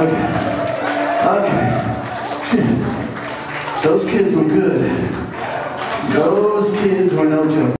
Okay. Okay. Those kids were good. Those kids were no joke.